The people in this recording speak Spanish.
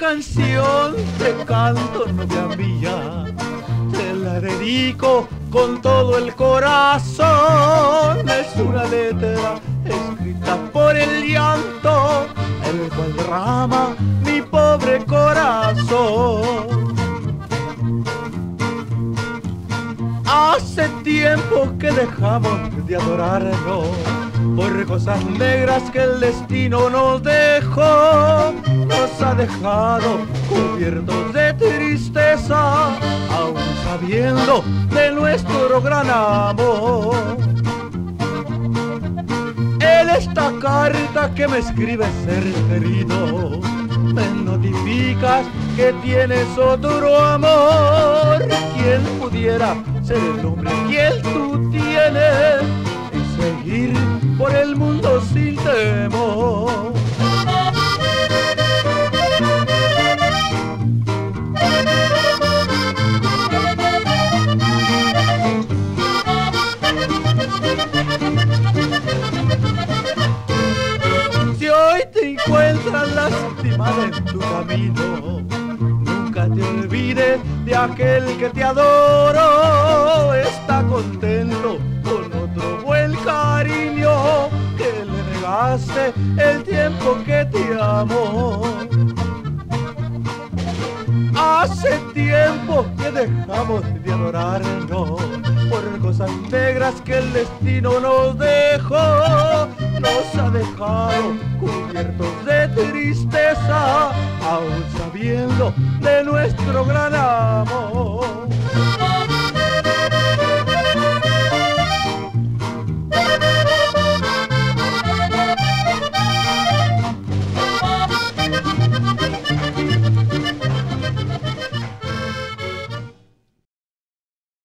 Canción te canto, novia mía, te la dedico con todo el corazón. Es una letra escrita por el llanto, el cual derrama mi pobre corazón. Hace tiempo que dejamos de adorarnos por cosas negras que el destino nos dejó. Dejado cubiertos de tristeza, aún sabiendo de nuestro gran amor. En esta carta que me escribe ser querido, me notificas que tienes otro amor. ¿Quién pudiera ser el hombre que tú tienes y seguir por el encuentras lastimada en tu camino, nunca te olvides de aquel que te adoro. Está contento con otro buen cariño que le negaste el tiempo que te amó. Hace tiempo que dejamos de adorarnos por cosas negras que el destino nos dejó. Nos ha dejado cubiertos de tristeza, aún sabiendo de nuestro gran.